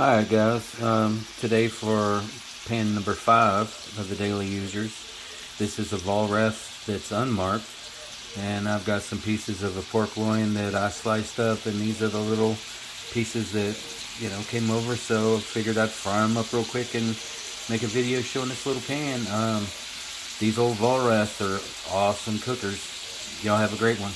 Hi guys, um, today for pan number five of the Daily Users. This is a Vollrath that's unmarked and I've got some pieces of a pork loin that I sliced up and these are the little pieces that you know came over so I figured I'd fry them up real quick and make a video showing this little pan. Um, these old Vollraths are awesome cookers. Y'all have a great one.